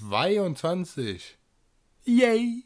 22. Yay!